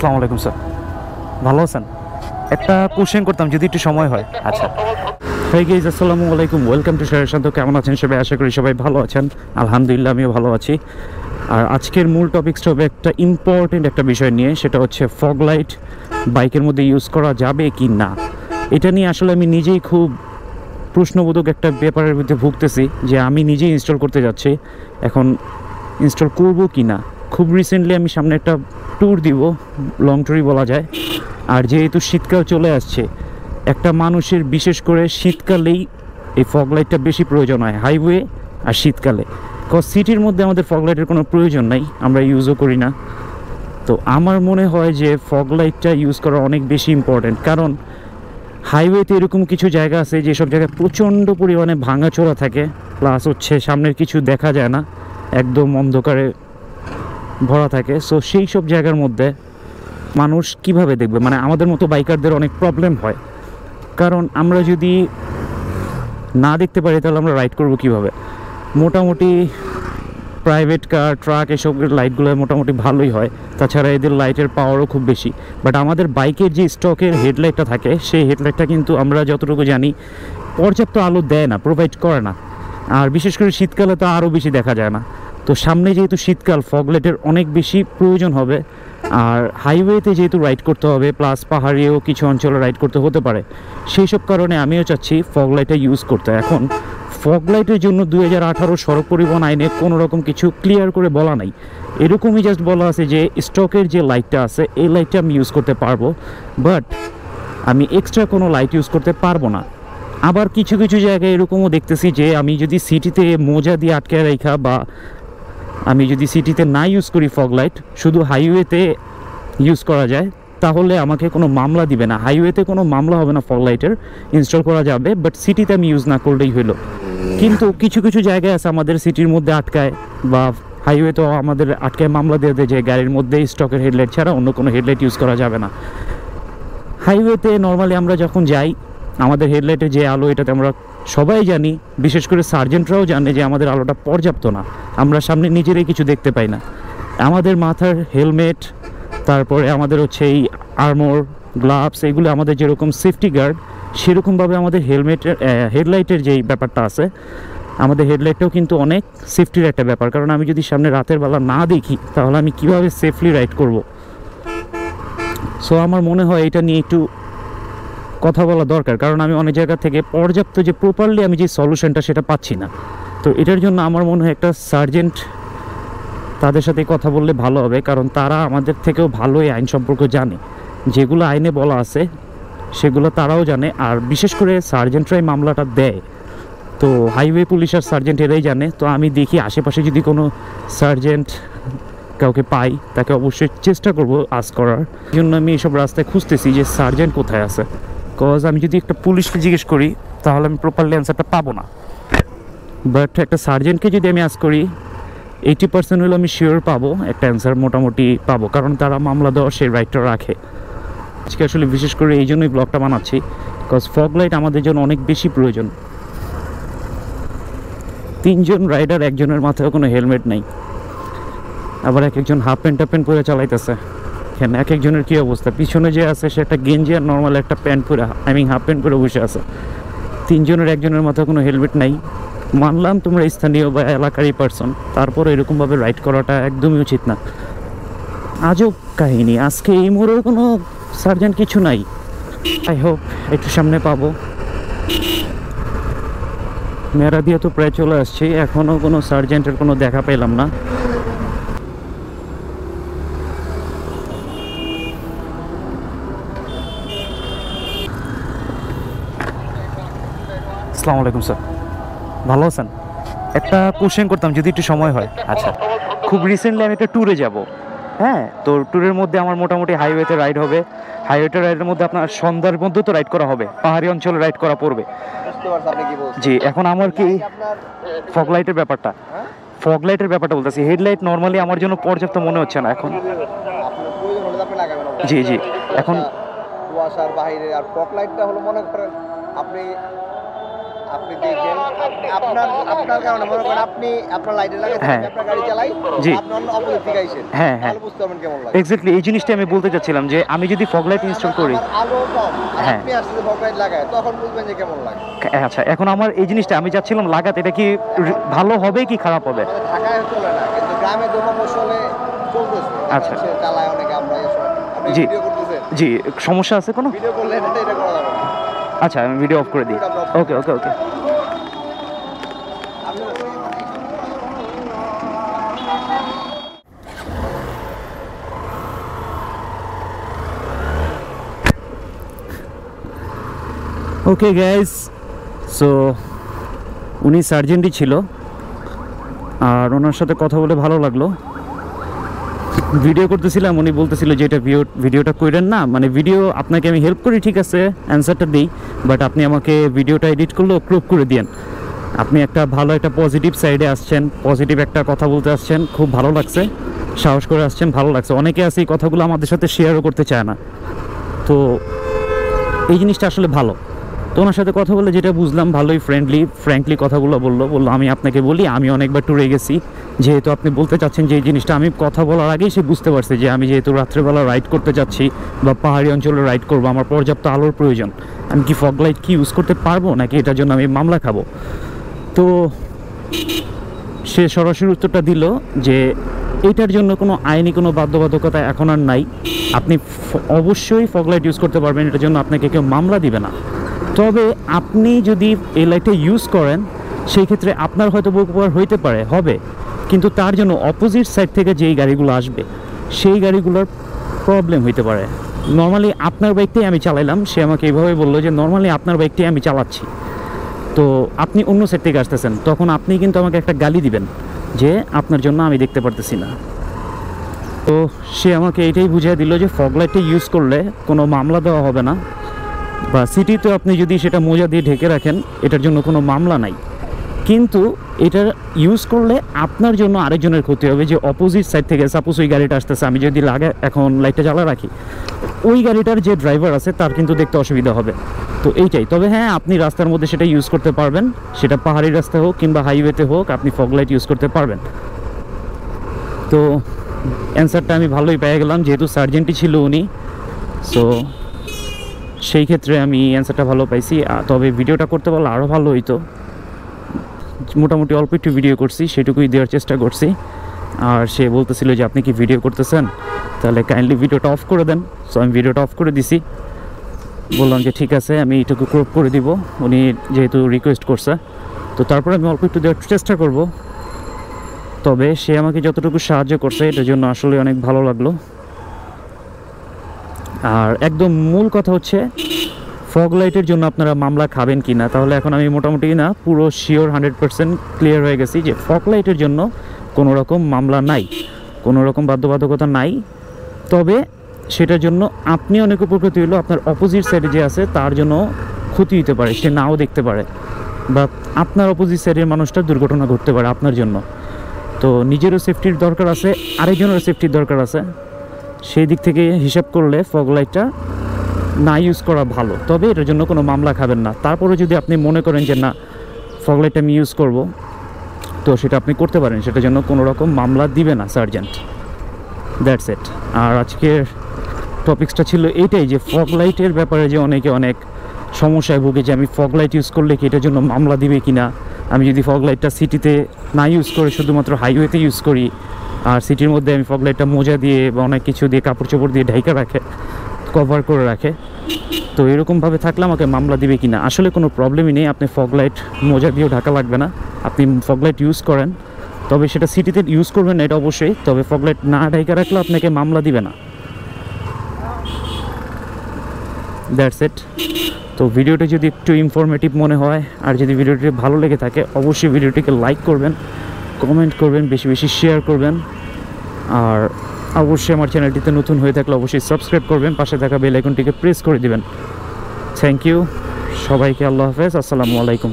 আসসালামু আলাইকুম, স্যার। ভালো আছেন? একটা কোশ্চেন করতাম, যদি একটু সময় হয়। আচ্ছা। হাই গেইজ আসসালামু আলাইকুম। ওয়েলকাম টু শেয়ার শান্ত কেমন আছেন সবাই? আশা করি সবাই ভালো আছেন। আলহামদুলিল্লাহ, আমিও ভালো আছি। আর আজকের মূল টপিকসটা হবে একটা ইম্পর্টেন্ট একটা বিষয় নিয়ে। সেটা হচ্ছে ফগ লাইট বাইকের মধ্যে ইউজ করা যাবে কি না? এটা নিয়ে আসলে আমি নিজেই খুব প্রশ্নবোধক একটা ব্যাপারের মধ্যে ভুগতেছি যে আমি নিজেই ইনস্টল করতে যাচ্ছি। এখন ইনস্টল করব কি না? খুব রিসেন্টলি আমি সামনে একটা ট্যুর দিব লং ট্যুরই বলা যায়। আর যেহেতু শীতকাল চলে আসছে, একটা মানুষের বিশেষ করে শীতকালেই এই ফগ লাইটটা বেশি প্রয়োজন হয় হাইওয়ে আর শীতকালে। কজ সিটির মধ্যে আমাদের ফগ লাইটের কোনো প্রয়োজন নাই, আমরা ইউজও করি না। তো আমার মনে হয় যে ফগ লাইটটা ইউজ করা অনেক বেশি ইম্পর্ট্যান্ট কারণ হাইওয়েতে এরকম কিছু জায়গা আছে, যেসব জায়গায় প্রচণ্ড পরিমাণে ভাঙাচোরা থাকে। প্লাস হচ্ছে সামনের কিছু দেখা যায় না, একদম অন্ধকারে ভরা থাকে। সো সেই সব জায়গার মধ্যে মানুষ কীভাবে দেখবে? মানে আমাদের মতো বাইকারদের অনেক প্রবলেম হয়। কারণ আমরা যদি না দেখতে পারি, তাহলে আমরা রাইড করব কীভাবে? মোটামুটি প্রাইভেট কার ট্রাক এসব লাইটগুলো মোটামুটি ভালোই হয়। তাছাড়া এদের লাইটের পাওয়ারও খুব বেশি। বাট আমাদের বাইকের যে স্টকের হেডলাইটটা থাকে, সেই হেডলাইটটা কিন্তু আমরা যতটুকু জানি, পর্যাপ্ত আলো দেয় না প্রোভাইড করে না। আর বিশেষ করে শীতকালে তো আরও বেশি দেখা যায় না। তো সামনে যেহেতু শীতকাল ফগ লাইটের অনেক বেশি প্রয়োজন হবে। আর হাইওয়েতে যেহেতু রাইড করতে হবে প্লাস পাহাড়িও কিছু অঞ্চলে রাইড করতে হতে পারে। সেই সব কারণে আমিও চাচ্ছি ফগ লাইটটা ইউজ করতে। এখন ফগ লাইটের জন্য দুই হাজার আঠারো সড়ক পরিবহন আইনে কোনো রকম কিছু ক্লিয়ার করে বলা নাই। এরকমই জাস্ট বলা আছে যে স্টকের যে লাইটটা আছে, এই লাইটটা আমি ইউজ করতে পারব। বাট আমি এক্সট্রা কোনো লাইট ইউজ করতে পারব না। আবার কিছু কিছু জায়গায় এরকমও দেখতেছি যে, আমি যদি সিটিতে মোজা দিয়ে আটকে রেখা বা আমি যদি সিটিতে না ইউজ করি ফগ লাইট শুধু হাইওয়েতে ইউজ করা যায়, তাহলে আমাকে কোনো মামলা দিবে না। হাইওয়েতে কোনো মামলা হবে না ফগ লাইটের ইনস্টল করা যাবে বাট সিটিতে আমি ইউজ না করলেই হলো। কিন্তু কিছু কিছু জায়গায় আছে আমাদের সিটির মধ্যে আটকায়, বা হাইওয়ে তো আমাদের আটকায় মামলা দিয়ে দেয় যে গাড়ির মধ্যে স্টকের হেডলাইট ছাড়া অন্য কোনো হেডলাইট ইউজ করা যাবে না। হাইওয়েতে নর্মালি আমরা যখন যাই, আমাদের হেডলাইটে যে আলো, এটাতে আমরা সবাই জানি, বিশেষ করে সার্জেন্টরাও জানে যে আমাদের আলোটা পর্যাপ্ত না। আমরা সামনে নিজেরাই কিছু দেখতে পাই না। আমাদের মাথার হেলমেট, তারপরে আমাদের হচ্ছে এই আর্মোর গ্লাভস এগুলো আমাদের যেরকম সেফটি গার্ড সেরকমভাবে আমাদের হেলমেটের হেডলাইটের যেই ব্যাপারটা আছে, আমাদের হেডলাইটটাও কিন্তু অনেক সেফটির একটা ব্যাপার। কারণ আমি যদি সামনে রাতের বেলা না দেখি, তাহলে আমি কীভাবে সেফলি রাইড করব? সো আমার মনে হয় এটা নিয়ে একটু কথা বলা দরকার, কারণ আমি অনেক জায়গা থেকে পর্যাপ্ত যে প্রপারলি আমি যে সলিউশনটা সেটা পাচ্ছি না। তো এটার জন্য আমার মনে হয় একটা সার্জেন্ট তাদের সাথে কথা বললে ভালো হবে, কারণ তারা আমাদের থেকেও ভালোই আইন সম্পর্কে জানে। যেগুলো আইনে বলা আছে, সেগুলো তারাও জানে, আর বিশেষ করে সার্জেন্টরাই মামলাটা দেয়। তো হাইওয়ে পুলিশ আর সার্জেন্ট এরাই জানে, তো আমি দেখি আশেপাশে যদি কোনো সার্জেন্ট কাউকে পাই, তাকে অবশ্যই চেষ্টা করব আজ করার। জন্য আমি এইসব রাস্তায় খুঁজতেছি যে সার্জেন্ট কোথায় আছে। কজ আমি যদি একটা পুলিশকে জিজ্ঞেস করি, তাহলে আমি প্রপারলি অ্যান্সারটা পাবো না। বাট একটা সার্জেন্টকে যদি আমি আজ করি এইটি পার্সেন্ট হলে আমি শিওর পাবো, একটা অ্যান্সার মোটামুটি পাবো। কারণ তারা মামলা দেওয়ার সেই রাইটটা রাখে। আজকে আসলে বিশেষ করে এই জন্যই ব্লগটা বানাচ্ছি। কজ ফগ লাইট আমাদের জন্য অনেক বেশি প্রয়োজন। তিনজন রাইডার একজনের মাথায় কোনো হেলমেট নেই। আবার এক একজন হাফ প্যান্ট টাফ প্যান্ট পরে চালাইতেছে। এখানে এক একজনের কী অবস্থা? পিছনে যে আছে, সে একটা গেঞ্জি আর নর্মাল একটা প্যান্ট পরে আই মিন হাফ প্যান্ট পরে বসে আছে। তিনজনের, একজনের মাথায় কোনো হেলমেট নাই। মানলাম তোমরা স্থানীয় বা এলাকারই পার্সন তারপর এরকমভাবে রাইড করাটা একদমই উচিত না। আজব কাহিনী। আজকে এই মোড়েও কোনো সার্জেন্ট কিছু নাই। আই হোপ একটু সামনে পাবো। মেরা দিয়ে তো প্রায় চলে আসছি। এখনও কোনো সার্জেন্টের কোনো দেখা পেলাম না। আসসালামু আলাইকুম স্যার। ভালো আছেন? একটা কোশ্চেন করতাম যদি একটু সময় হয়। আচ্ছা খুব রিসেন্টলি আমি একটা ট্যুরে যাব। হ্যাঁ তো ট্যুরের মধ্যে আমার মোটামুটি হাইওয়েতে রাইড হবে। হাইওয়েতে রাইডের মধ্যে আপনার সন্ধ্যার মধ্যে তো রাইড করা হবে। পাহাড়ি অঞ্চলে রাইড করা পড়বে। জি এখন আমার কি ফগ লাইটের ব্যাপারটা? ফগ লাইটের ব্যাপারটা বলতেছি। হেডলাইট নর্মালি আমার জন্য পর্যাপ্ত মনে হচ্ছে না এখন। জি জি। এখন কুয়াশার বাইরে আর ফক লাইটটা হলো মনে করেন আপনি আপনি আপ- আপনার আপনার কারণে মনে করেন আপনি আপনার লাইটে হ্যাঁ। আপনার গাড়ি চালাই জি। আপনি অন্য অপোজিট থেকে আইছেন হ্যাঁ, হ্যাঁ। বুঝতে পারবেন কেমন লাগে এক্স্যাক্টলি এই জিনিসটা আমি বলতে চাচ্ছিলাম যে আমি যদি ফগ লাইট ইনস্টল করি আলো কম হ্যাঁ। আপনি আসলে ফগ লাইট লাগায় তখন বুঝবেন যে কেমন লাগে আচ্ছা এখন আমার এই জিনিসটা আমি যাচ্ছিলাম লাগাতে এটা কি ভালো হবে কি খারাপ হবে ঢাকায় চলে না কিন্তু গ্রামে চলতেছে আচ্ছা। চালায় অনেকে আমরা জি। জি সমস্যা আছে কোনো ভিডিও করলে এটা আচ্ছা আমি ভিডিও অফ করে দিই। ওকে ওকে ওকে ওকে গ্যাস সো উনি সার্জেন্টই ছিল। আর ওনার সাথে কথা বলে ভালো লাগল। ভিডিও করতেছিলাম, উনি বলতেছিল যে এটা ভিডিও ভিডিওটা করেন না। মানে ভিডিও আপনাকে আমি হেল্প করি, ঠিক আছে অ্যান্সারটা দিই বাট আপনি আমাকে ভিডিওটা এডিট করলেও ক্রপ করে দিয়েন। আপনি একটা ভালো একটা পজিটিভ সাইডে আসছেন পজিটিভ একটা কথা বলতে আসছেন, খুব ভালো লাগছে, সাহস করে আসছেন, ভালো লাগছে। অনেকে আছে এই কথাগুলো আমাদের সাথে শেয়ারও করতে চায় না। তো এই জিনিসটা আসলে ভালো। তো ওনার সাথে কথা বলে যেটা বুঝলাম, ভালোই ফ্রেন্ডলি ফ্র্যাঙ্কলি কথাগুলো বলল বলল, আমি আপনাকে বলি, আমি অনেকবার ট্যুরে গেছি যেহেতু আপনি বলতে চাচ্ছেন যে এই জিনিসটা আমি কথা বলার আগেই সে বুঝতে পারছে যে আমি যেহেতু রাত্রেবেলা রাইড করতে যাচ্ছি বা পাহাড়ি অঞ্চলে রাইড করব, আমার পর্যাপ্ত আলোর প্রয়োজন। আমি কি ফগ লাইট কি ইউজ করতে পারব, নাকি এটার জন্য আমি মামলা খাব? তো সে সরাসরি উত্তরটা দিল যে এটার জন্য কোনো আইনি কোনো বাধ্যবাধকতা এখন আর নাই। আপনি অবশ্যই ফগ লাইট ইউজ করতে পারবেন, এটার জন্য আপনাকে কেউ মামলা দিবে না। তবে আপনি যদি এই লাইটটা ইউজ করেন, সেই ক্ষেত্রে আপনার হয়তো উপকার হইতে পারে, হবে। কিন্তু তার জন্য অপোজিট সাইড থেকে যেই গাড়িগুলো আসবে, সেই গাড়িগুলোর প্রবলেম হইতে পারে। নর্মালি আপনার বাইকটাই আমি চালাইলাম, সে আমাকে এইভাবে বলল যে নর্মালি আপনার বাইকটাই আমি চালাচ্ছি। তো আপনি অন্য সাইড থেকে আসতেছেন, তখন আপনি কিন্তু আমাকে একটা গালি দিবেন যে, আপনার জন্য আমি দেখতে পারতেছি না। তো সে আমাকে এটাই বুঝিয়ে দিল যে ফগ লাইটটা ইউজ করলে কোনো মামলা দেওয়া হবে না। বা সিটিতে আপনি যদি সেটা মোজা দিয়ে ঢেকে রাখেন, এটার জন্য কোনো মামলা নাই। কিন্তু এটা ইউজ করলে আপনার জন্য আরেকজনের ক্ষতি হবে যে অপোজিট সাইড থেকে সাপোজ ওই গাড়িটা আসতেছে, আমি যদি লাগে এখন লাইটটা জ্বালা রাখি, ওই গাড়িটার যে ড্রাইভার আছে তার কিন্তু দেখতে অসুবিধা হবে। তো এইটাই। তবে হ্যাঁ আপনি রাস্তার মধ্যে সেটা ইউজ করতে পারবেন। সেটা পাহাড়ি রাস্তা হোক কিংবা হাইওয়েতে হোক, আপনি ফগ লাইট ইউজ করতে পারবেন। তো অ্যান্সারটা আমি ভালোই পেয়ে গেলাম, যেহেতু সার্জেন্টই ছিল উনি। সো সেই ক্ষেত্রে আমি অ্যান্সারটা ভালো পাইছি। তবে ভিডিওটা করতে পারলে আরও ভালো হইতো। মোটামুটি অল্প একটু ভিডিও করছি, সেটুকুই দেওয়ার চেষ্টা করছি। আর সে বলতেছিল যে, আপনি কি ভিডিও করতেছেন? তাহলে কাইন্ডলি ভিডিওটা অফ করে দেন। সো আমি ভিডিওটা অফ করে দিছি। বললাম যে, ঠিক আছে, আমি এইটুকু ক্রপ করে দিব। উনি যেহেতু রিকোয়েস্ট করছে, তো তারপরে আমি অল্প একটু দেওয়ার চেষ্টা করব। তবে সে আমাকে যতটুকু সাহায্য করছে, এটার জন্য আসলে অনেক ভালো লাগল। আর একদম মূল কথা হচ্ছে ফগ লাইটের জন্য আপনারা মামলা খাবেন কি না তাহলে এখন আমি মোটামুটি না, পুরো শিওর হান্ড্রেড পার্সেন্ট ক্লিয়ার হয়ে গেছি যে ফগ লাইটের জন্য কোনো রকম মামলা নাই, কোনো রকম বাধ্যবাধকতা নাই। তবে সেটার জন্য আপনি অনেক উপকৃত হইল আপনার অপোজিট সাইডে যে আছে, তার জন্য ক্ষতি হতে পারে, সে নাও দেখতে পারে। বা আপনার অপোজিট সাইডের মানুষটা দুর্ঘটনা ঘটতে পারে আপনার জন্য। তো নিজেরও সেফটির দরকার আছে, আরেকজনেরও সেফটির দরকার আছে। সেই দিক থেকে হিসাব করলে ফগ লাইটটা না ইউজ করা ভালো। তবে এটার জন্য কোনো মামলা খাবেন না। তারপরে যদি আপনি মনে করেন যে না ফগ লাইট আমি ইউজ করব, তো সেটা আপনি করতে পারেন। সেটার জন্য কোনো রকম মামলা দিবে না সার্জেন্ট দ্যাটস ইট আর আজকের টপিক্সটা ছিল এইটাই যে ফগ লাইটের ব্যাপারে যে অনেকে অনেক সমস্যায় ভুগে যে আমি ফগ লাইট ইউজ করলে কি এটার জন্য মামলা দিবে কি না আমি যদি ফগ লাইটটা সিটিতে না ইউজ করে, শুধুমাত্র হাইওয়েতে ইউজ করি, আর সিটির মধ্যে আমি ফগলাইটটা মোজা দিয়ে বা অনেক কিছু দিয়ে কাপড় চোপড় দিয়ে ঢাইকা রাখে কভার করে রাখে। তো এরকমভাবে থাকলে আমাকে মামলা দিবে কি না আসলে কোনো প্রবলেমই নেই, আপনি ফগ লাইট মোজা দিয়েও ঢাকা লাগবে না। আপনি ফগ লাইট ইউজ করেন, তবে সেটা সিটিতে ইউজ করবেন না, এটা অবশ্যই। তবে ফগ লাইট না ঢাইকা রাখলে আপনাকে মামলা দিবে না। দ্যাটস ইট তো ভিডিওটি যদি একটু ইনফরমেটিভ মনে হয়, আর যদি ভিডিওটি ভালো লেগে থাকে, অবশ্যই ভিডিওটিকে লাইক করবেন কমেন্ট করবেন, বেশি বেশি শেয়ার করবেন। আর অবশ্যই আমার চ্যানেলটিতে নতুন হয়ে থাকলে অবশ্যই সাবস্ক্রাইব করবেন, পাশে থাকা বেল আইকনটিকে প্রেস করে দিবেন। থ্যাংক ইউ সবাইকে আল্লাহ হাফেজ। আসসালামু আলাইকুম।